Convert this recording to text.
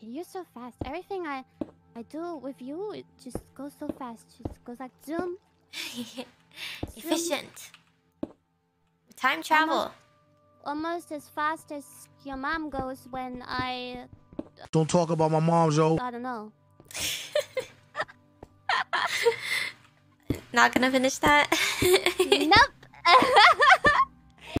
You're so fast. Everything I I do with you, it just goes so fast. It just goes like zoom. Efficient. Time travel. Almost as fast as your mom goes when I Don't talk about my mom, yo. I don't know. Not gonna finish that. nope.